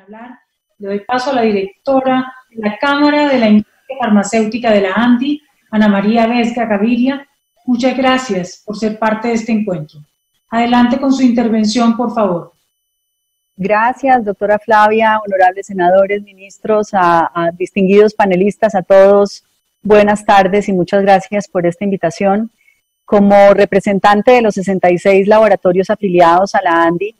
hablar. Le doy paso a la directora de la Cámara de la Industria Farmacéutica de la ANDI, Ana María Vesga Gaviria. Muchas gracias por ser parte de este encuentro. Adelante con su intervención, por favor. Gracias, doctora Flavia, honorables senadores, ministros, a, distinguidos panelistas, a todos. Buenas tardes y muchas gracias por esta invitación. Como representante de los 66 laboratorios afiliados a la ANDI,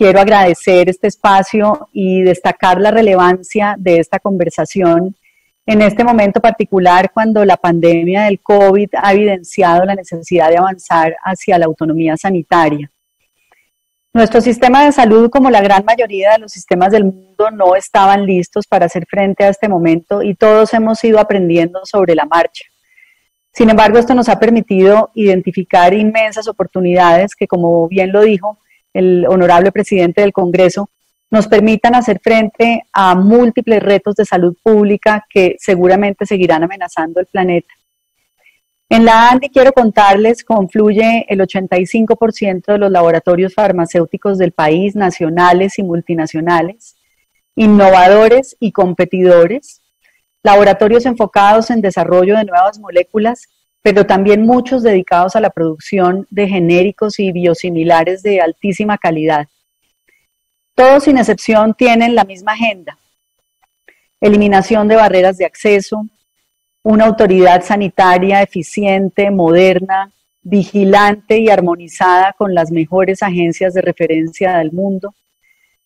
quiero agradecer este espacio y destacar la relevancia de esta conversación en este momento particular cuando la pandemia del COVID ha evidenciado la necesidad de avanzar hacia la autonomía sanitaria. Nuestro sistema de salud, como la gran mayoría de los sistemas del mundo, no estaban listos para hacer frente a este momento y todos hemos ido aprendiendo sobre la marcha. Sin embargo, esto nos ha permitido identificar inmensas oportunidades que, como bien lo dijo el honorable presidente del Congreso, nos permitan hacer frente a múltiples retos de salud pública que seguramente seguirán amenazando el planeta. En la ANDI quiero contarles, confluye el 85% de los laboratorios farmacéuticos del país, nacionales y multinacionales, innovadores y competidores, laboratorios enfocados en desarrollo de nuevas moléculas, pero también muchos dedicados a la producción de genéricos y biosimilares de altísima calidad. Todos sin excepción tienen la misma agenda. Eliminación de barreras de acceso, una autoridad sanitaria eficiente, moderna, vigilante y armonizada con las mejores agencias de referencia del mundo,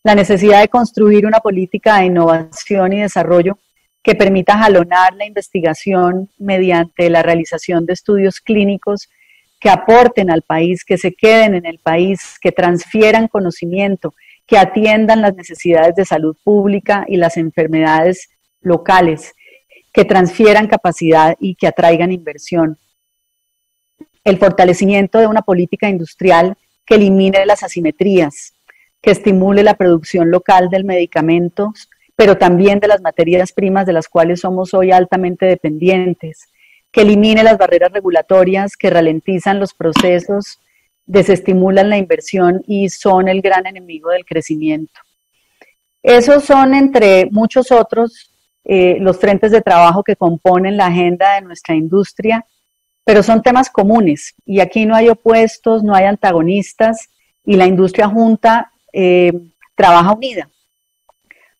la necesidad de construir una política de innovación y desarrollo que permita jalonar la investigación mediante la realización de estudios clínicos que aporten al país, que se queden en el país, que transfieran conocimiento, que atiendan las necesidades de salud pública y las enfermedades locales que transfieran capacidad y que atraigan inversión. El fortalecimiento de una política industrial que elimine las asimetrías, que estimule la producción local del medicamento, pero también de las materias primas de las cuales somos hoy altamente dependientes, que elimine las barreras regulatorias que ralentizan los procesos, desestimulan la inversión y son el gran enemigo del crecimiento. Esos son, entre muchos otros, eh, los frentes de trabajo que componen la agenda de nuestra industria, pero son temas comunes y aquí no hay opuestos, no hay antagonistas y la industria junta eh, trabaja unida.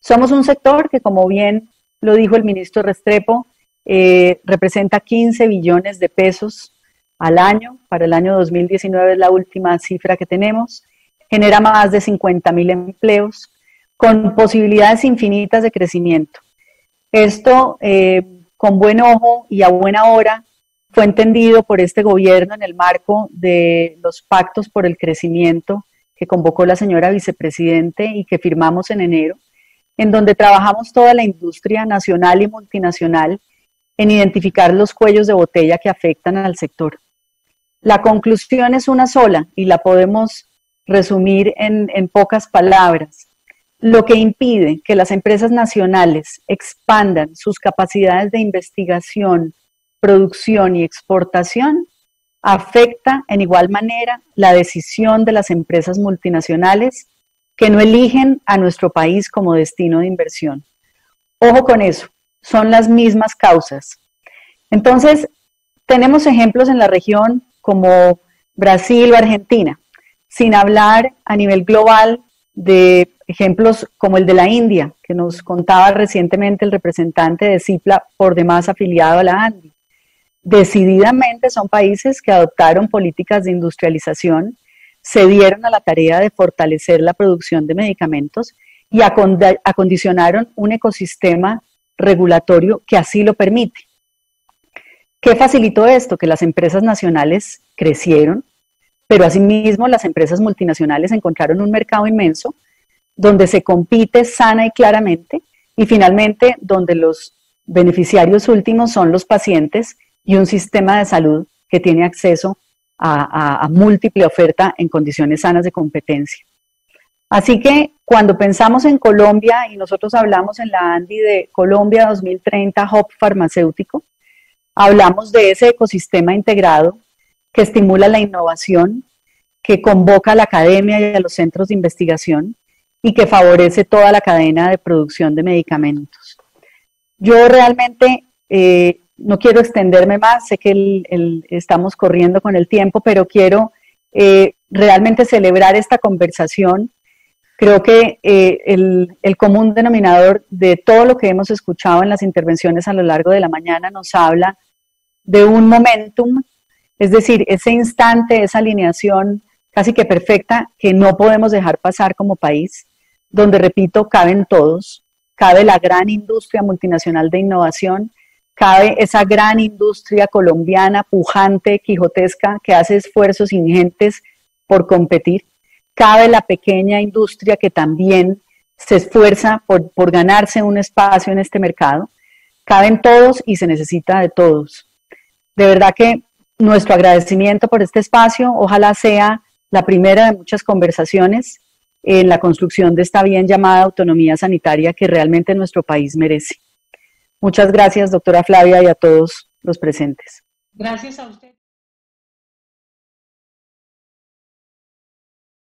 Somos un sector que, como bien lo dijo el ministro Restrepo, eh, representa 15 billones de pesos al año. Para el año 2019 es la última cifra que tenemos. Genera más de 50 mil empleos con posibilidades infinitas de crecimiento. Esto, eh, con buen ojo y a buena hora, fue entendido por este gobierno en el marco de los pactos por el crecimiento que convocó la señora vicepresidente y que firmamos en enero, en donde trabajamos toda la industria nacional y multinacional en identificar los cuellos de botella que afectan al sector. La conclusión es una sola y la podemos resumir en, pocas palabras lo que impide que las empresas nacionales expandan sus capacidades de investigación, producción y exportación afecta en igual manera la decisión de las empresas multinacionales que no eligen a nuestro país como destino de inversión. Ojo con eso, son las mismas causas. Entonces, tenemos ejemplos en la región como Brasil o Argentina, sin hablar a nivel global de ejemplos como el de la India, que nos contaba recientemente el representante de CIPLA, por demás afiliado a la ANDI. Decididamente son países que adoptaron políticas de industrialización, se dieron a la tarea de fortalecer la producción de medicamentos y acondicionaron un ecosistema regulatorio que así lo permite. ¿Qué facilitó esto? Que las empresas nacionales crecieron, pero asimismo las empresas multinacionales encontraron un mercado inmenso donde se compite sana y claramente y finalmente donde los beneficiarios últimos son los pacientes y un sistema de salud que tiene acceso a, múltiple oferta en condiciones sanas de competencia. Así que cuando pensamos en Colombia y nosotros hablamos en la ANDI de Colombia 2030 Hub farmacéutico, hablamos de ese ecosistema integrado que estimula la innovación, que convoca a la academia y a los centros de investigación y que favorece toda la cadena de producción de medicamentos. Yo realmente eh, no quiero extenderme más, sé que estamos corriendo con el tiempo, pero quiero eh, realmente celebrar esta conversación. Creo que eh, el, el, común denominador de todo lo que hemos escuchado en las intervenciones a lo largo de la mañana nos habla de un momentum, es decir, ese instante, esa alineación casi que perfecta que no podemos dejar pasar como país, donde, repito, caben todos, cabe la gran industria multinacional de innovación, cabe esa gran industria colombiana, pujante, quijotesca, que hace esfuerzos ingentes por competir. Cabe la pequeña industria que también se esfuerza por, ganarse un espacio en este mercado. Caben todos y se necesita de todos. De verdad que nuestro agradecimiento por este espacio, ojalá sea la primera de muchas conversaciones en la construcción de esta bien llamada autonomía sanitaria que realmente nuestro país merece. Muchas gracias, doctora Flavia, y a todos los presentes. Gracias a usted.